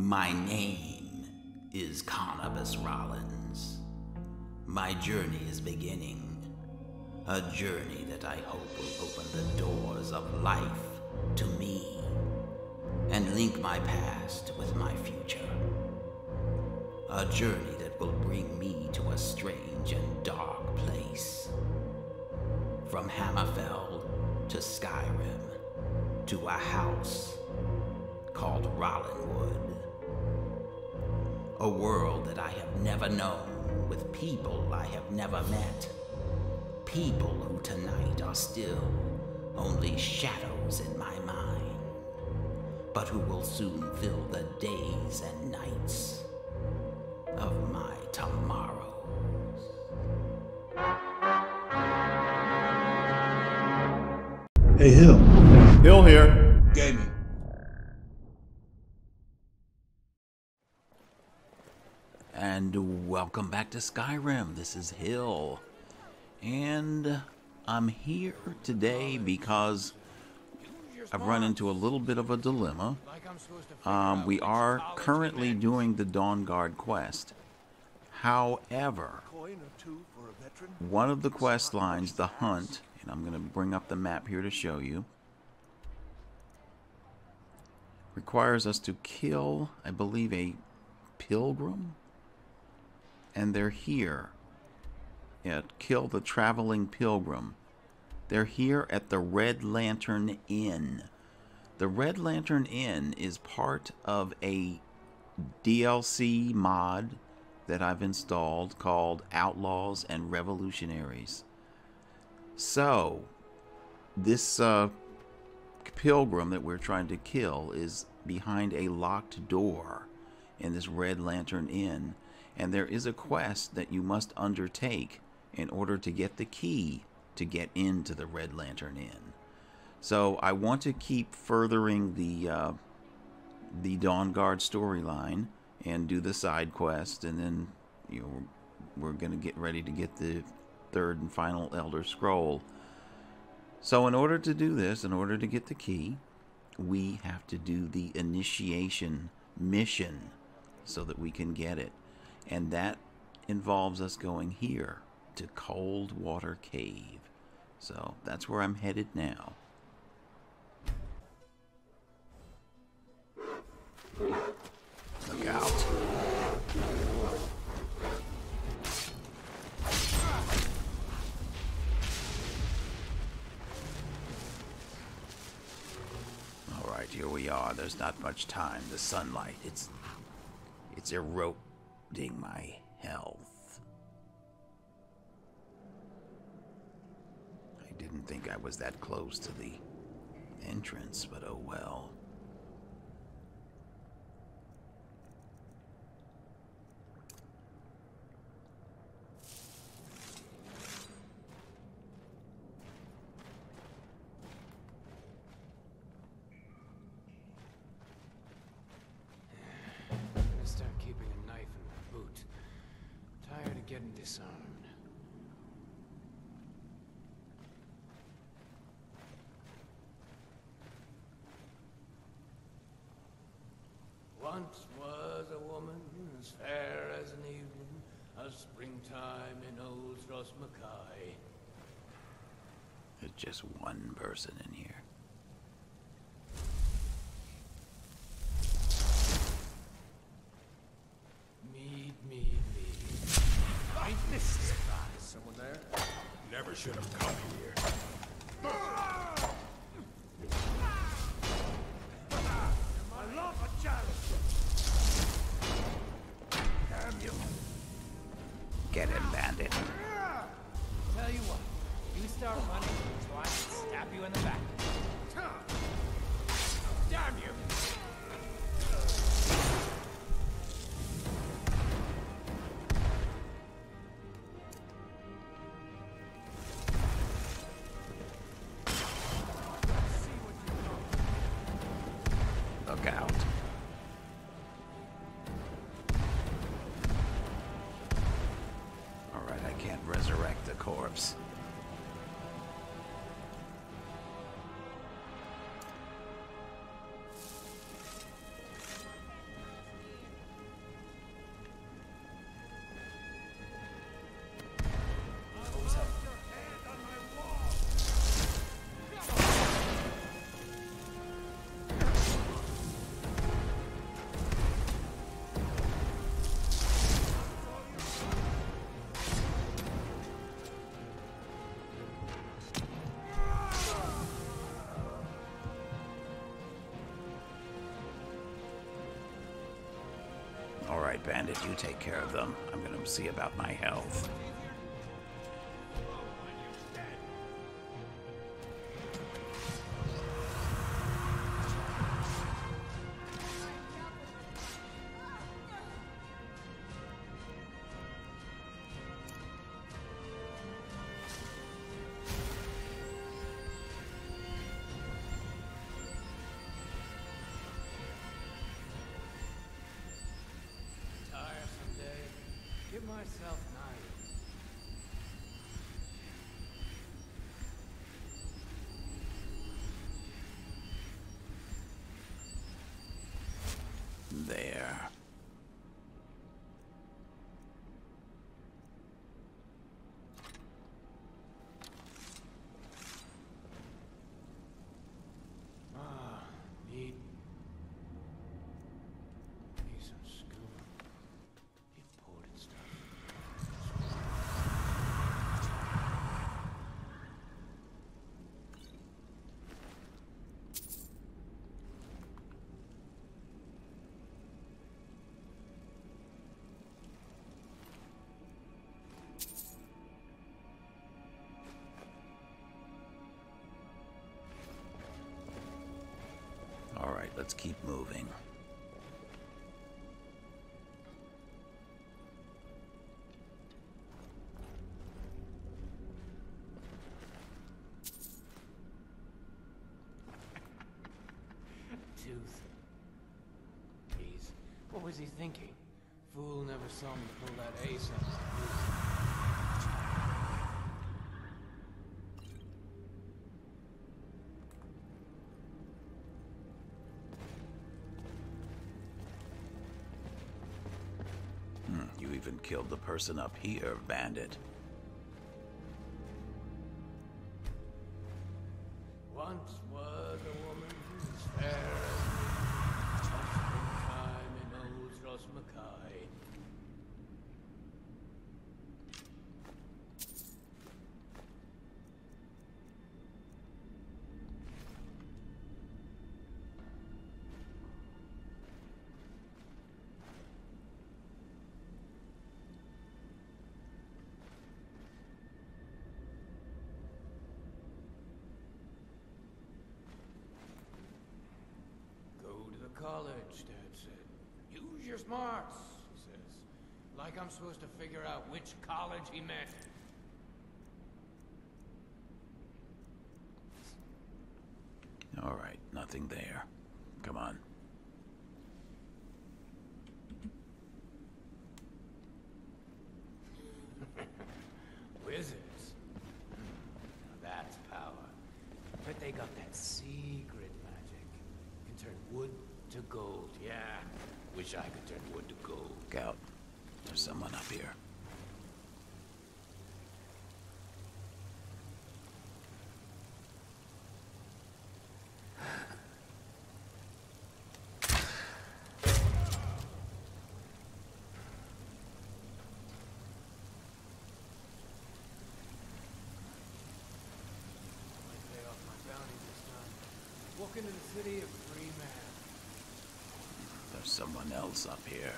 My name is Connibus Rollins. My journey is beginning. A journey that I hope will open the doors of life to me and link my past with my future. A journey that will bring me to a strange and dark place. From Hammerfell to Skyrim to a house called Rollinwood. A world that I have never known with people I have never met. People who tonight are still only shadows in my mind, but who will soon fill the days and nights of my tomorrows. Hey, Hill. Hill here. Gaming. And welcome back to Skyrim. This is Hill. And I'm here today because I've run into a little bit of a dilemma. Um, we are currently doing the Dawnguard quest. However, one of the quest lines, the hunt, and I'm going to bring up the map here to show you, requires us to kill, I believe, a pilgrim. And they're here. Yeah, kill the traveling pilgrim. They're here at the Red Lantern Inn. The Red Lantern Inn is part of a DLC mod that I've installed called Outlaws and Revolutionaries. So, this uh, pilgrim that we're trying to kill is behind a locked door in this Red Lantern Inn, and there is a quest that you must undertake in order to get the key to get into the Red Lantern Inn. So I want to keep furthering the uh, the Dawnguard storyline and do the side quest, and then you know we're, going to get ready to get the third and final Elder Scroll. So in order to do this, in order to get the key, we have to do the initiation mission so that we can get it, and that involves us going here to Coldwater Cave. So that's where I'm headed now. Look out. All right, here we are. There's not much time. The sunlight, it's it's my health. I didn't think I was that close to the entrance, but oh well. I'm gonna start keeping a knife in my boot. Tired of getting disarmed. Once was a woman as fair as an evening, a springtime in old Mackay. There's just one person in here. Mead, mead, mead. My fist is. Someone there? Never should have Bandit, you take care of them. I'm gonna see about my health. Let's keep moving. Tooth. Jeez, what was he thinking? Fool never saw me pull that ace out killed the person up here, Bandit. College, Dad said. Use your smarts, he says. Like I'm supposed to figure out which college he meant. All right, nothing there. Come on. Wizards. Now that's power. But they got that secret magic. Can turn wood to gold. Yeah. Wish I could turn wood to gold. Look out. There's someone up here. Might pay off my bounty this time. Walk into the city free man. There's someone else up here.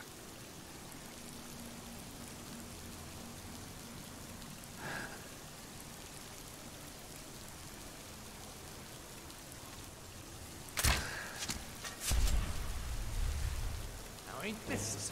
Now ain't this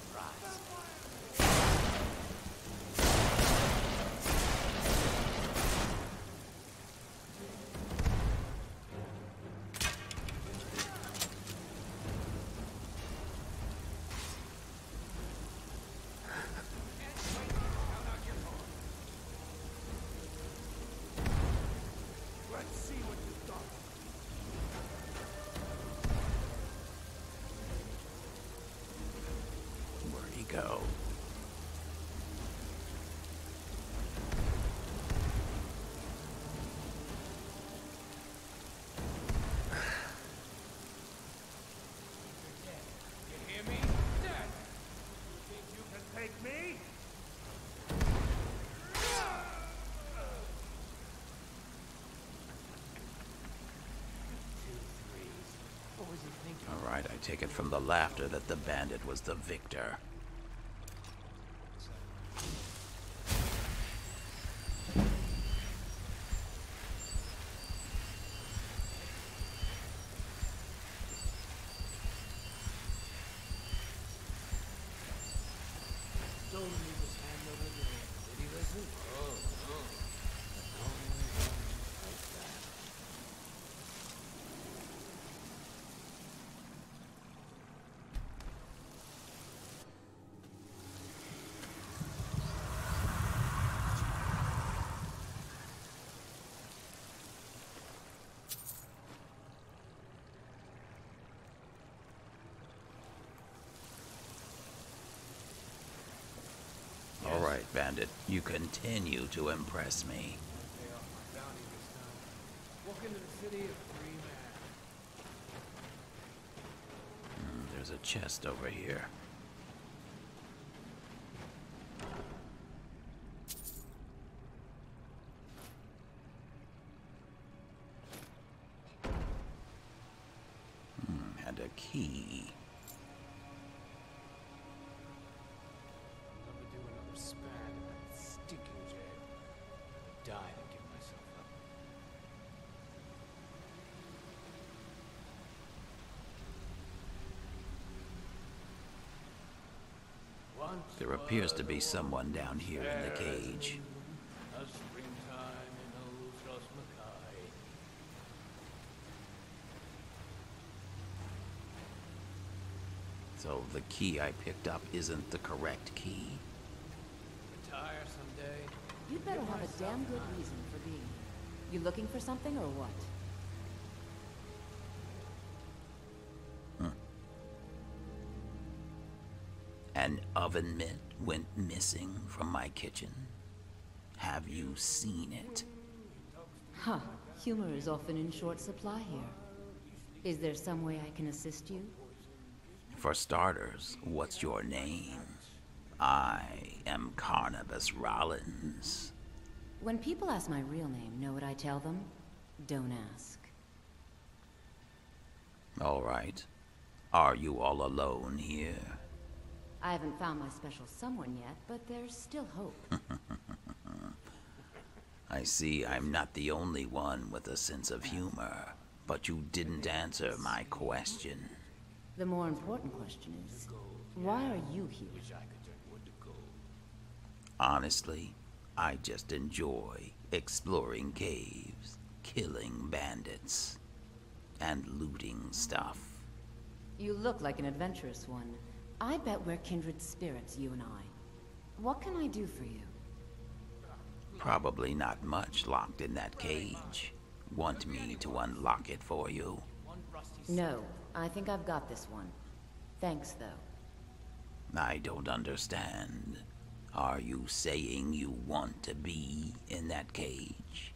thinking? All right, I take it from the laughter that the bandit was the victor. Bandit, you continue to impress me. Pay off my bounty this time. Walk into the city a free man. Hmm, There's a chest over here. There appears to be someone down here in the cage. So the key I picked up isn't the correct key. Retire someday. You better have a damn good reason for being. You looking for something or what? Oven mitt went missing from my kitchen. Have you seen it? Huh. Humor is often in short supply here. Is there some way I can assist you? For starters, what's your name? I am Carnabas Rollins. When people ask my real name, know what I tell them? Don't ask. All right. Are you all alone here? I haven't found my special someone yet, but there's still hope. I see I'm not the only one with a sense of humor, but you didn't answer my question. the more important question is, why are you here? Wish I could turn wood to gold. Honestly, I just enjoy exploring caves, killing bandits, and looting stuff. You look like an adventurous one. I bet we're kindred spirits, you and I. What can I do for you? Probably not much locked in that cage. Want me to unlock it for you? No, I think I've got this one. Thanks, though. I don't understand. Are you saying you want to be in that cage?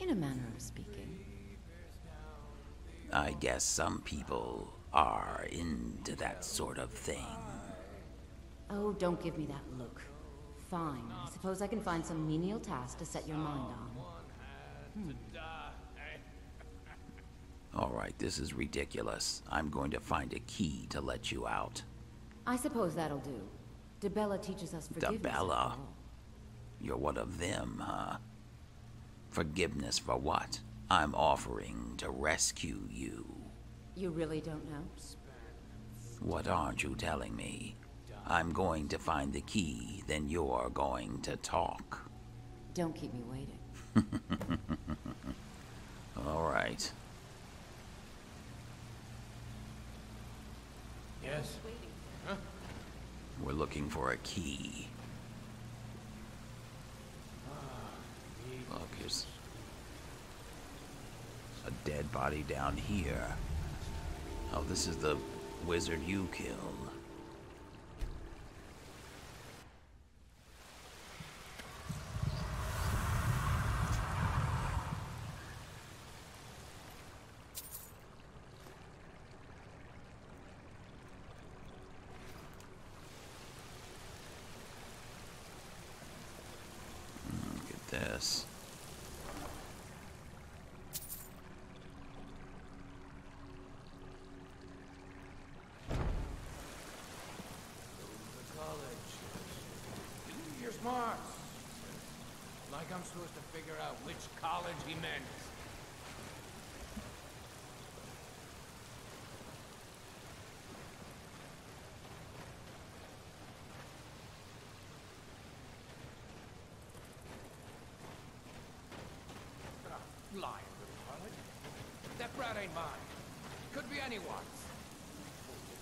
In a manner of speaking. I guess some people are into that sort of thing. Oh, don't give me that look. Fine. I suppose I can find some menial task to set your mind on. Hmm. All right, this is ridiculous. I'm going to find a key to let you out. I suppose that'll do. Dibella teaches us forgiveness. Dibella? You're one of them, huh? Forgiveness for what? I'm offering to rescue you. You really don't know? What aren't you telling me? I'm going to find the key, then you're going to talk. Don't keep me waiting. All right. Yes? We're looking for a key. Ah, Look, here's a dead body down here. Oh, this is the wizard you killed. Mm, Look at this. The college. Like I'm supposed to figure out which college he meant. Harlot. That brat ain't mine. Could be anyone's.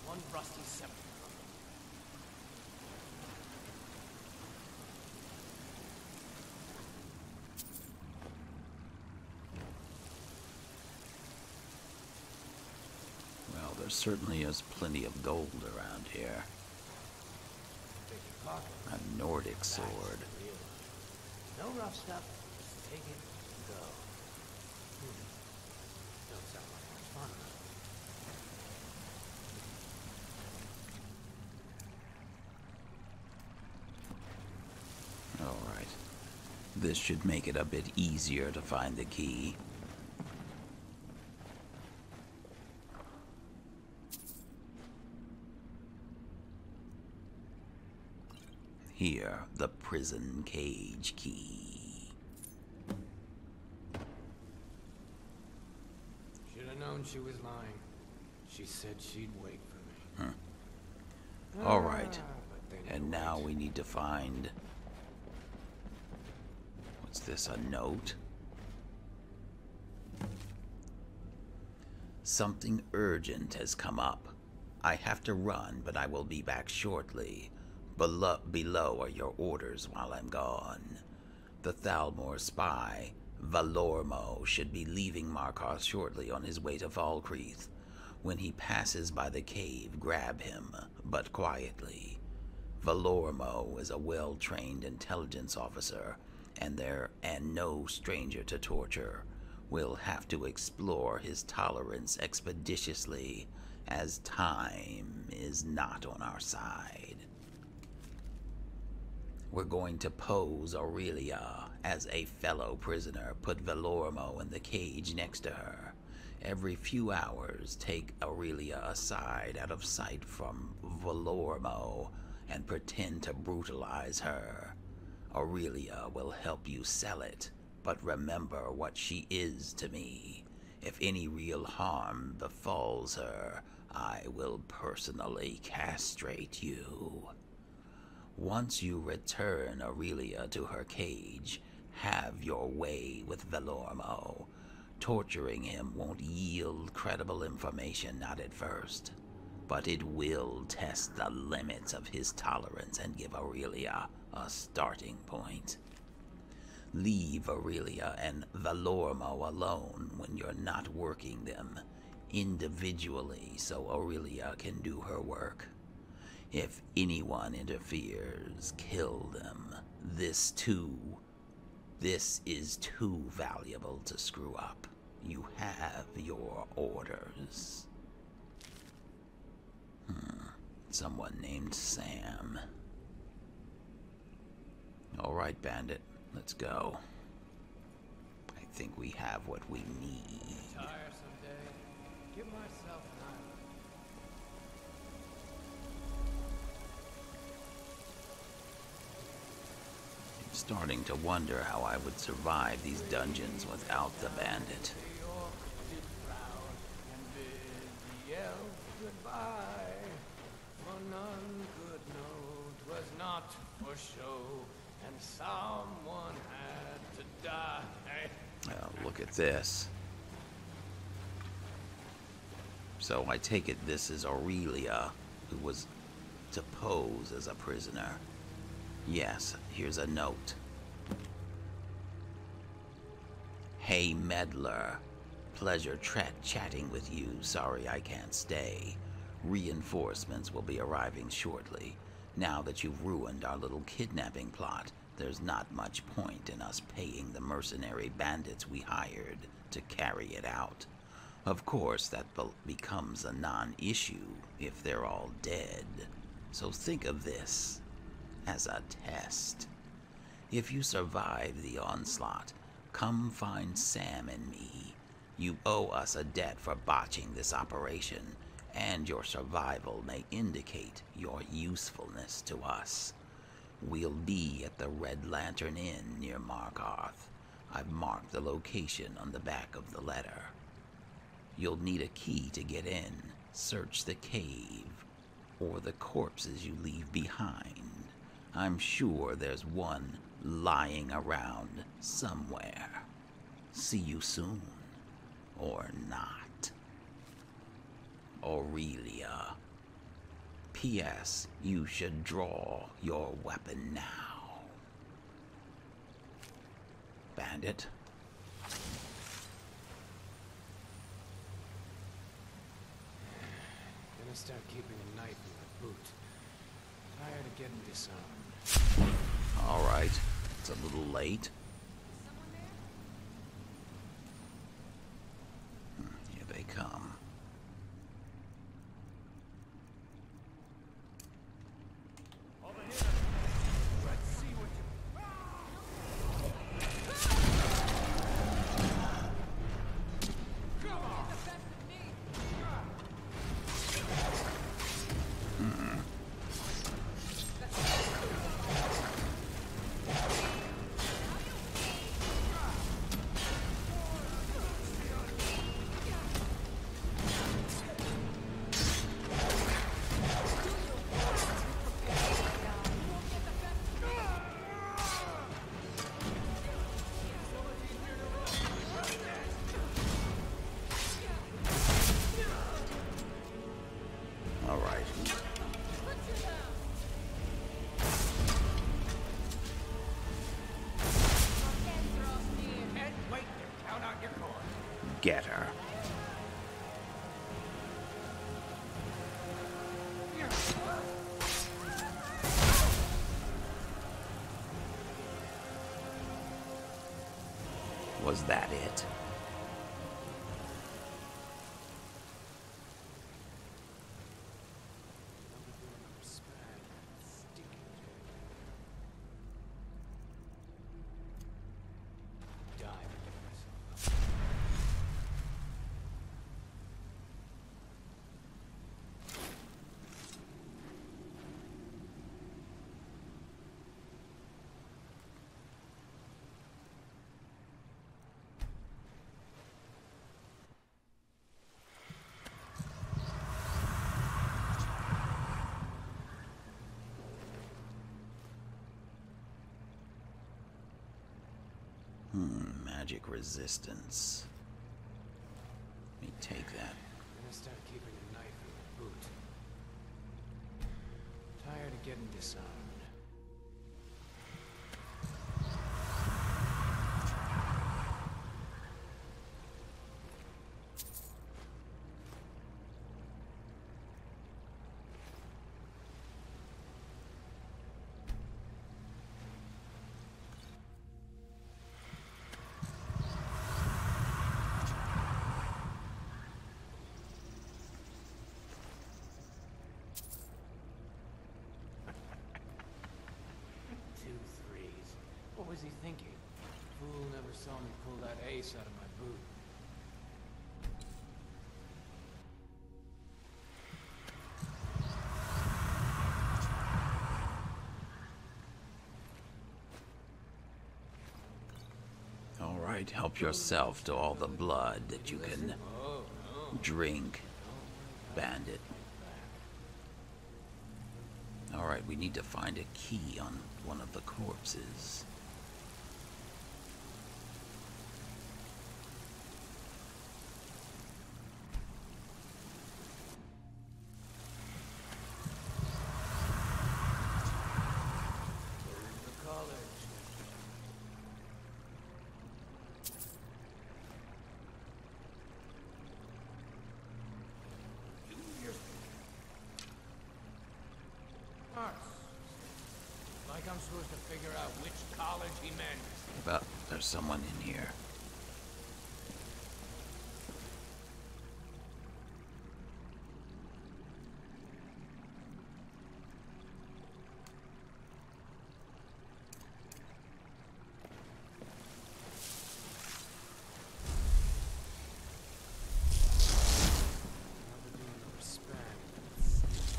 One rusty scepter from him. Well, there certainly is plenty of gold around here. A Nordic sword. No rough stuff. Take it and go. Hmm. Don't sound like much fun. Alright. This should make it a bit easier to find the key. Here, the prison cage key. Should have known she was lying. She said she'd wait for me. Huh. Alright. Ah, And now wait. we need to find. What's this? A note? Something urgent has come up. I have to run, but I will be back shortly. Below, below are your orders while I'm gone. The Thalmor spy, Valormo, should be leaving Markarth shortly on his way to Falkreath. When he passes by the cave, grab him, but quietly. Valormo is a well-trained intelligence officer, and there and no stranger to torture. We'll have to explore his tolerance expeditiously, as time is not on our side. We're going to pose Aurelia uh, as a fellow prisoner, put Valormo in the cage next to her. Every few hours, take Aurelia uh, aside out of sight from Valormo and pretend to brutalize her. Aurelia uh, will help you sell it, but remember what she is to me. If any real harm befalls her, I will personally castrate you. Once you return Aurelia to her cage, have your way with Valormo. Torturing him won't yield credible information, not at first, but it will test the limits of his tolerance and give Aurelia a starting point. Leave Aurelia and Valormo alone when you're not working them individually so Aurelia can do her work. If anyone interferes, kill them. This too. This is too valuable to screw up. You have your orders. Hmm. Someone named Sam. All right, Bandit. Let's go. I think we have what we need. Starting to wonder how I would survive these dungeons without the bandit. Look at this. So I take it this is Aurelia, who was to pose as a prisoner. Yes, here's a note. Hey, meddler. Pleasure chatting with you. Sorry I can't stay. Reinforcements will be arriving shortly. Now that you've ruined our little kidnapping plot, there's not much point in us paying the mercenary bandits we hired to carry it out. Of course, that be- becomes a non issue if they're all dead. So think of this as a test. If you survive the onslaught, come find Sam and me. You owe us a debt for botching this operation, and your survival may indicate your usefulness to us. We'll be at the Red Lantern Inn near Markarth. I've marked the location on the back of the letter. You'll need a key to get in. Search the cave or the corpses you leave behind. I'm sure there's one lying around somewhere. See you soon. Or not. Aurelia. P.S. You should draw your weapon now. Bandit. Gonna start keeping a knife in my boot. Tired of getting disarmed. All right. It's a little late. Hmm, Here they come. Was that it? Hmm, magic resistance. Let me take that. I'm gonna start keeping a knife in my boot. Tired of getting disarmed. Was he thinking? Fool never saw me pull that ace out of my boot. All right, help yourself to all the blood that you can oh, drink, bandit. All right, we need to find a key on one of the corpses. The college. Arts. Like I'm supposed to figure out which college he meant. But there's someone in here. Overdoing the respect.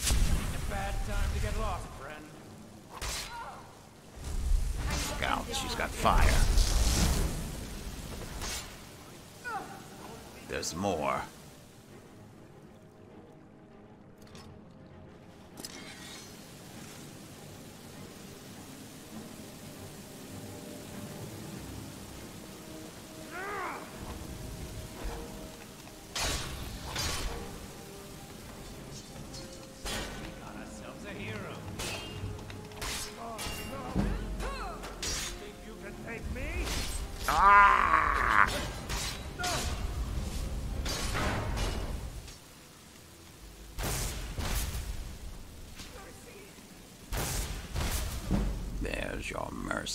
Ain't a bad time to get lost, friend. Look out, she's got fire. There's more.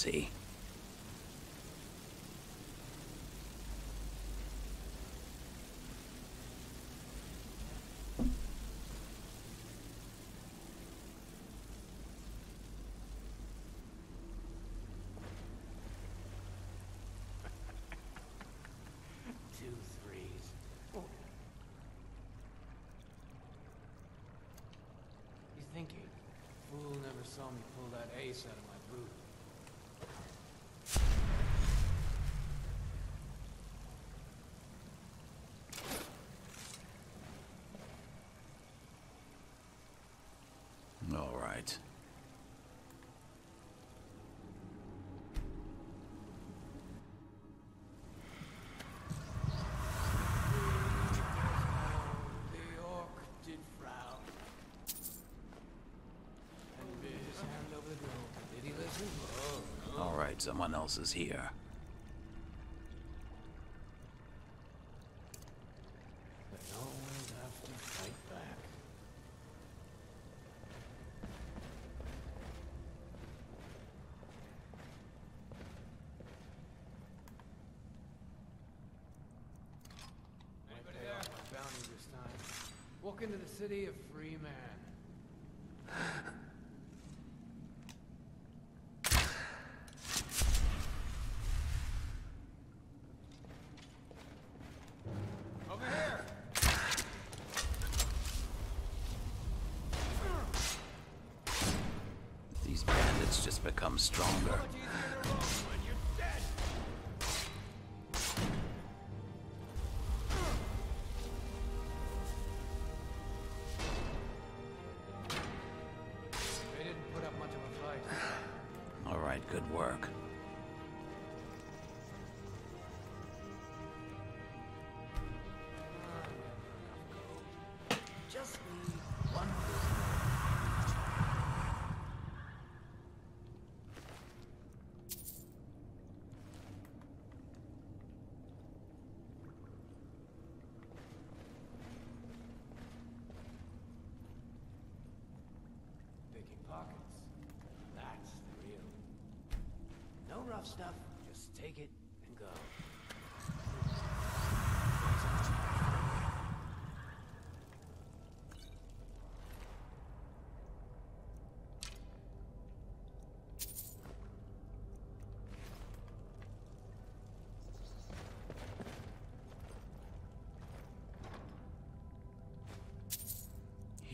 He's thinking. Fool never saw me pull that ace out of my boot. All right. The orc did frown. And bit his hand over the door. Did he listen? Oh, All right, someone else is here. But no one's have to fight back. Anybody there? My bounty this time. Walk into the city a free man. Over here! These bandits just become stronger.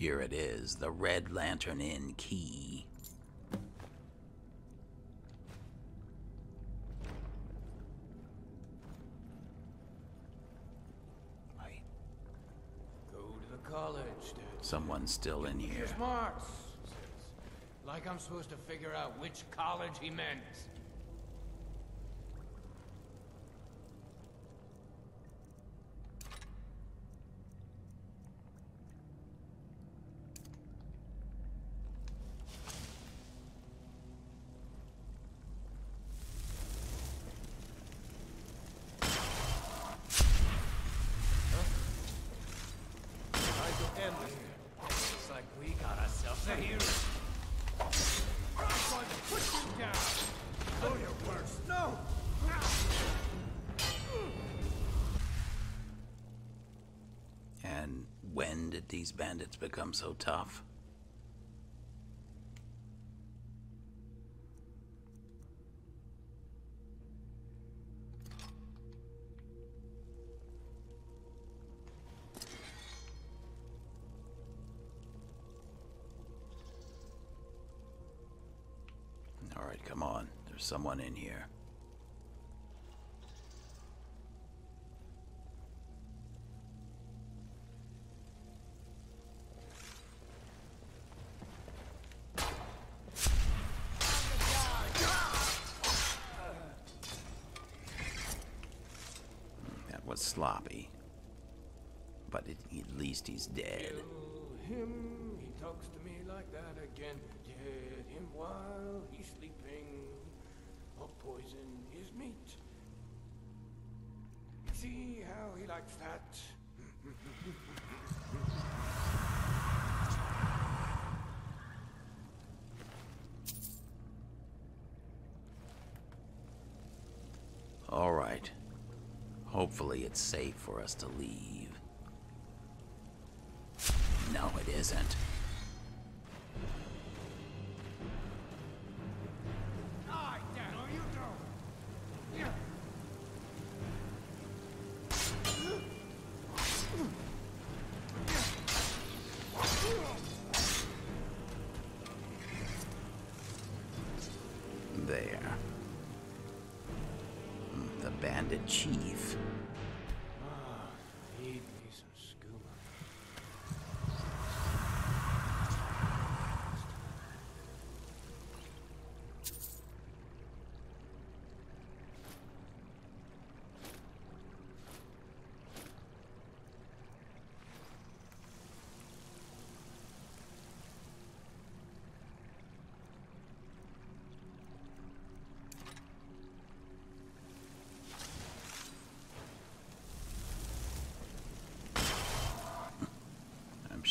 Here it is, the Red Lantern Inn key. Wait, Go to the college, dude. someone's still in here. You're Like I'm supposed to figure out which college he meant. It's like we got ourselves a hero. I'm going to put you down. Oh, your worst. No! And when did these bandits become so tough? All right, come on. There's someone in here. At least he's dead. Kill him, he talks to me like that again. Him while he's sleeping, or poison his meat. See how he likes that? All right. Hopefully it's safe for us to leave. No, it isn't.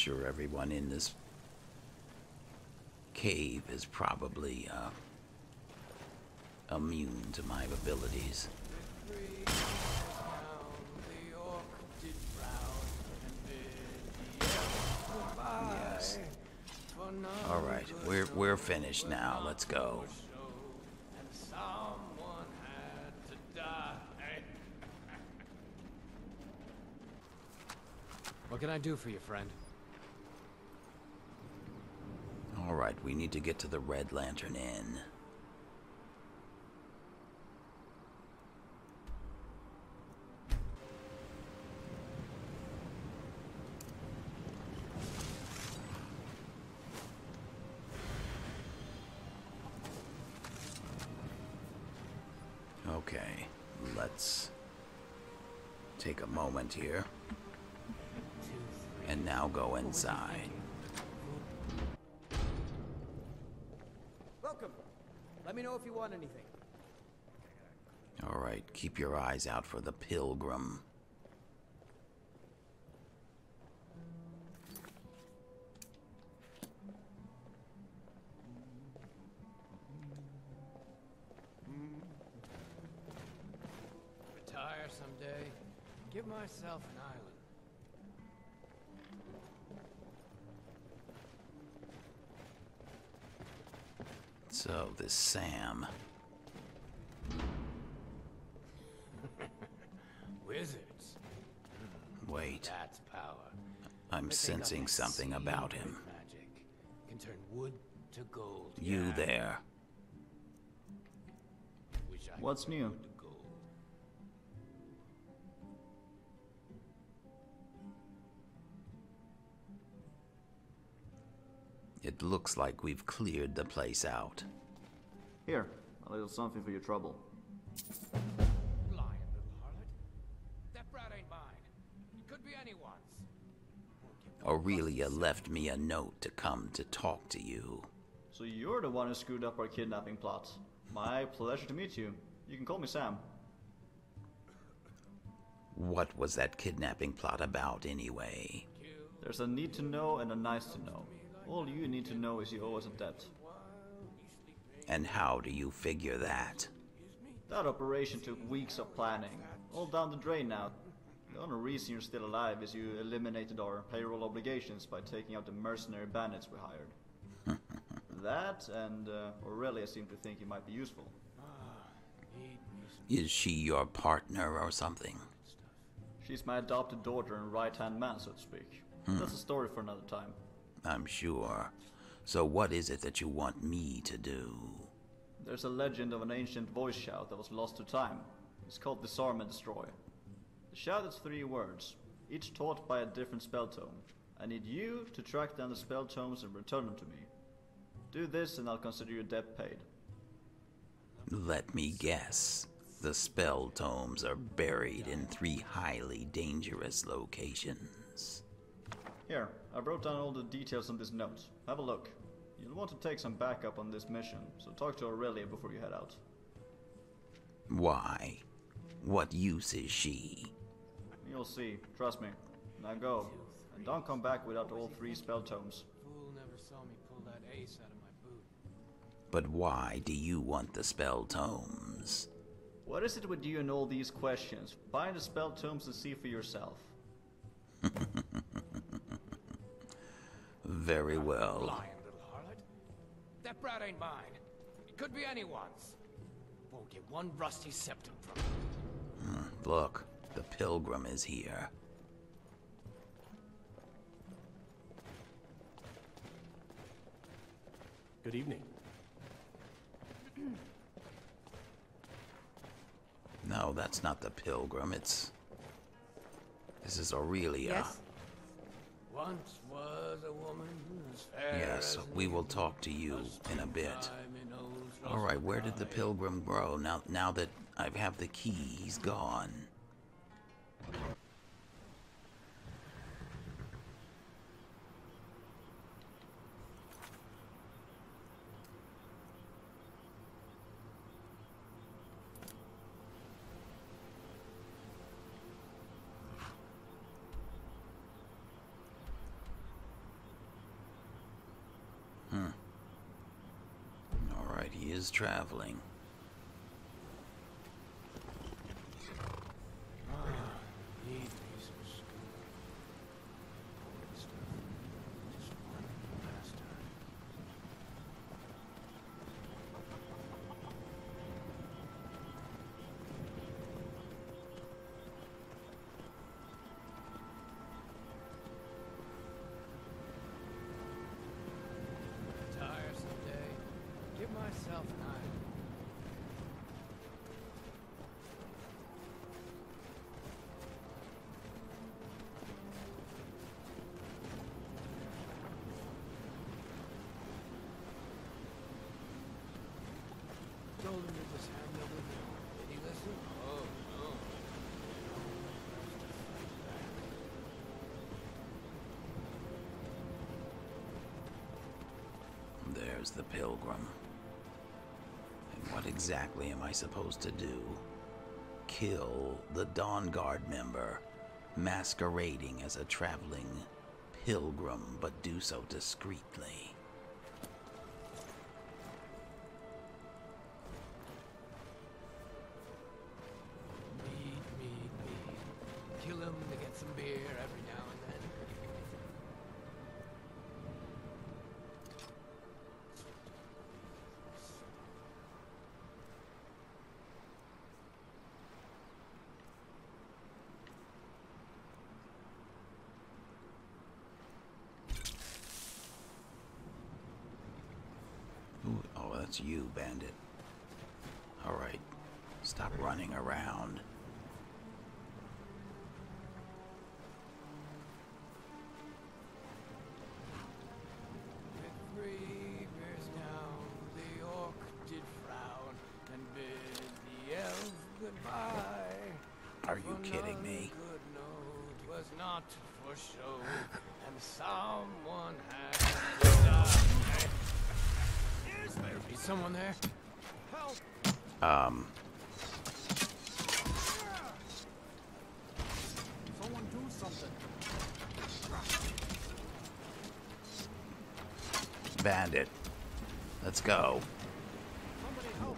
Sure everyone in this cave is probably uh, immune to my abilities. Yes. All right, we're we're finished now. Let's go. What can I do for you, friend? All right, we need to get to the Red Lantern Inn. Okay, let's take a moment here and now go inside. If you want anything. All right, keep your eyes out for the pilgrim. Retire someday. Give myself an sensing something about him. Magic can turn wood to gold. You there. What's new? wood to gold. It looks like we've cleared the place out. Here, a little something for your trouble. Aurelia left me a note to come to talk to you. So you're the one who screwed up our kidnapping plot. My pleasure to meet you. You can call me Sam. What was that kidnapping plot about, anyway? There's a need to know and a nice to know. All you need to know is you owe us a debt. And how do you figure that? That operation took weeks of planning. All down the drain now. The only reason you're still alive is you eliminated our payroll obligations by taking out the mercenary bandits we hired. that and uh, Aurelia seem to think you might be useful. Is she your partner or something? She's my adopted daughter and right hand man, so to speak. That's a story for another time. I'm sure. So, what is it that you want me to do? There's a legend of an ancient voice shout that was lost to time. It's called Disarm and Destroy. The shout is three words, each taught by a different spell tome. I need you to track down the spell tomes and return them to me. Do this and I'll consider your debt paid. Let me guess. The spell tomes are buried in three highly dangerous locations. Here, I wrote down all the details on this note. Have a look. You'll want to take some backup on this mission, so talk to Aurelia before you head out. Why? What use is she? You'll see, trust me. Now go, and don't come back without all three spell tomes. Fool never saw me pull that ace out of my boot. But why do you want the spell tomes? What is it with you and all these questions? Find the spell tomes and see for yourself. Very well. Lying little harlot. That brat ain't mine. It could be anyone's. Won't get one rusty septim from it. Hmm, look, the pilgrim is here. Good evening. No, that's not the pilgrim. It's. This is Aurelia. Yes? Once was a woman as fair Yes, as we will talk to you in a bit. Time in those All right, where did the pilgrim grow? Now, now that I have the key, he's gone. All right, he is traveling. Told him to just Did he listen? Oh, no. There's the pilgrim. And what exactly am I supposed to do? Kill the Dawnguard member, masquerading as a traveling pilgrim, but do so discreetly. That's you, bandit. All right, stop running around. Um, Someone do something. bandit. Let's go. Somebody help.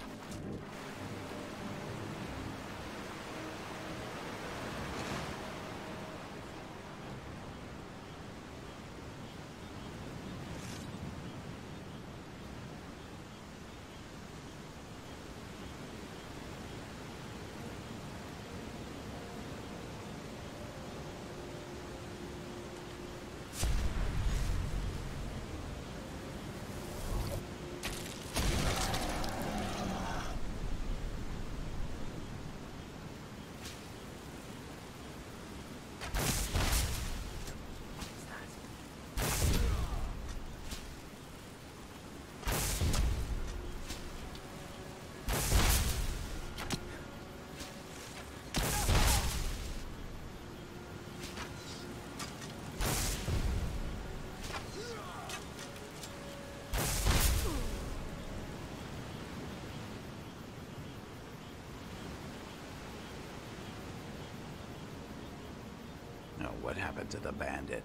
No, what happened to the bandit?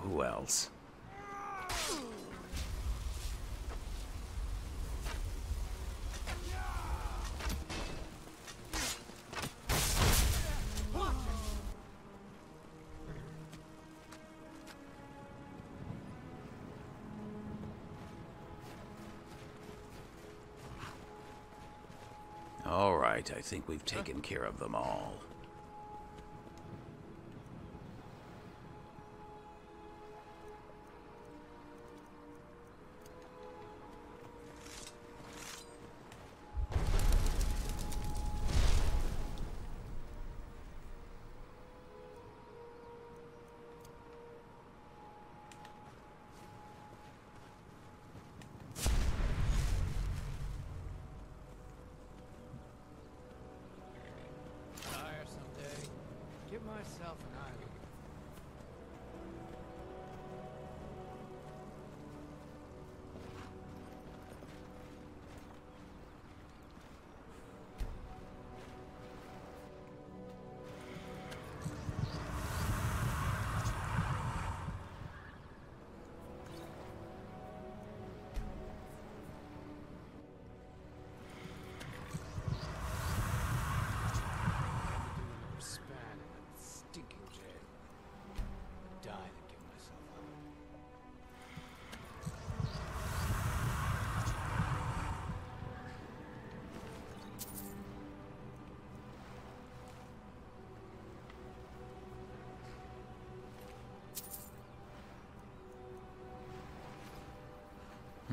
Who else? All right, I think we've taken care of them all.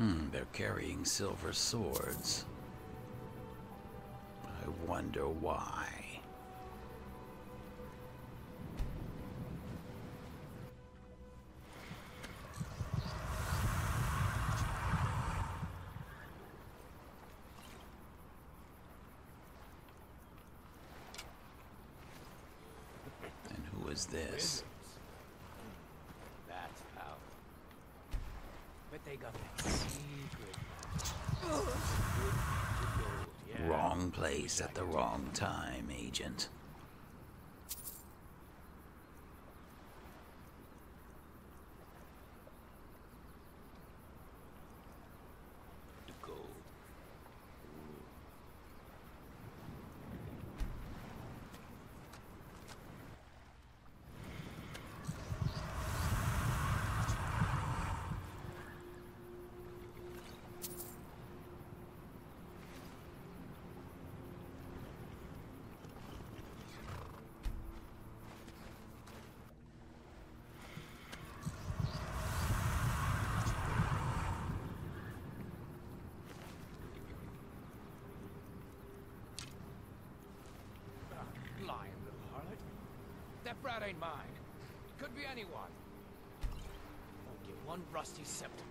Hmm, they're carrying silver swords. I wonder why. And who is this? That's power. But they got that secret. Wood to gold, yeah. Wrong at the wrong time, Agent. To gold. Ah, lying little harlot. That ain't mine. It Could be anyone. Won't get one rusty septim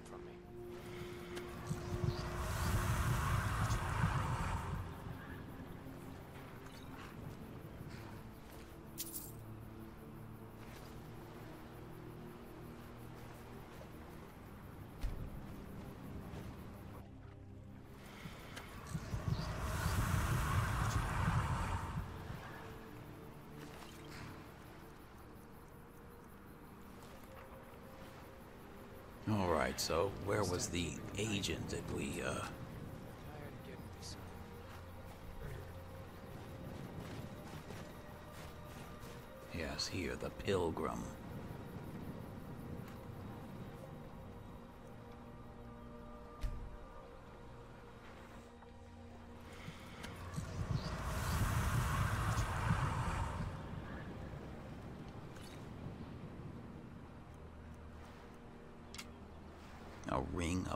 All right, so where was the agent that we, uh, yes, here, the pilgrim.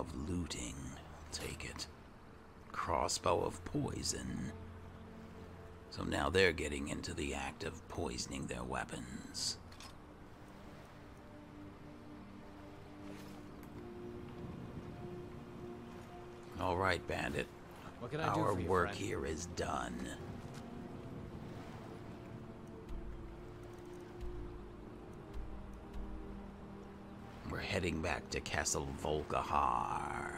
Of looting. Take it. Crossbow of poison. So now they're getting into the act of poisoning their weapons. All right, Bandit. What can I do Our work friend? here is done. Heading back to Castle Volkihar.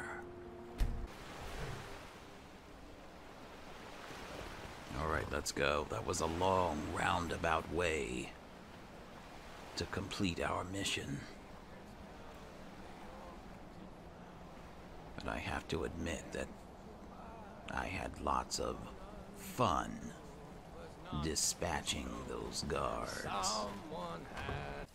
Alright, let's go. That was a long, roundabout way to complete our mission. But I have to admit that I had lots of fun dispatching those guards. Someone had.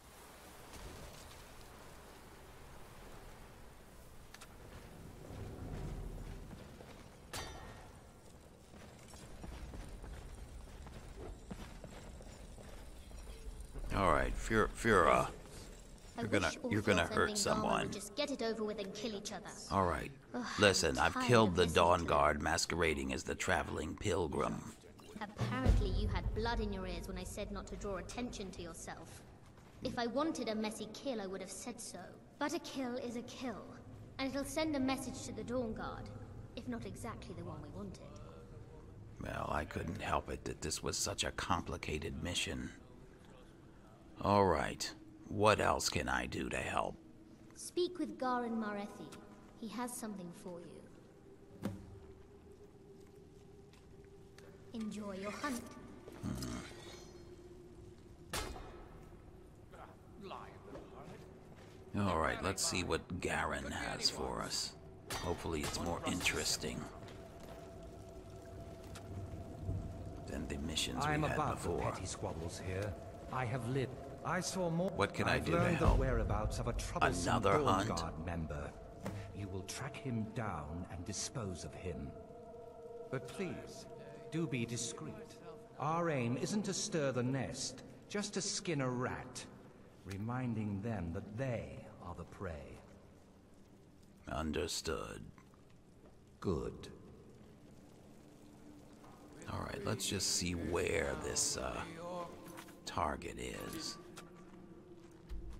Alright, Fur- Fura. You're gonna- you're gonna hurt someone. Just get it over with and kill each other. Alright. Ugh, Listen, I've killed the Dawn. Guard masquerading as the traveling pilgrim. Apparently, you had blood in your ears when I said not to draw attention to yourself. If I wanted a messy kill, I would have said so. But a kill is a kill, and it'll send a message to the Dawnguard, if not exactly the one we wanted. Well, I couldn't help it that this was such a complicated mission. Alright. What else can I do to help? Speak with Garan Marethi. He has something for you. Enjoy your hunt. Hmm. Alright, let's see what Garan has for us. Hopefully it's more interesting than the missions I'm we had above the before. petty squabbles here. I have lived. I saw more. What can I I've do to help? the whereabouts of a troublesome Another hunt? Guard member. You will track him down and dispose of him. But please, do be discreet. Our aim isn't to stir the nest, just to skin a rat, reminding them that they are the prey. Understood. Good. Alright, let's just see where this uh, target is.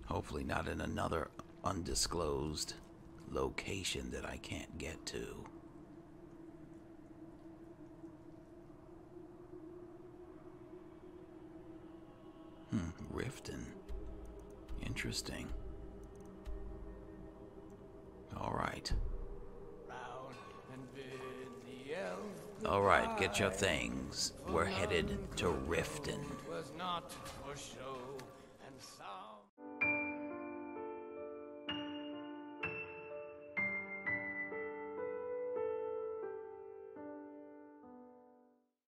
Hopefully, not in another undisclosed location that I can't get to. Hmm, Riften. Interesting. Alright. Alright, get your things. We're headed to Riften.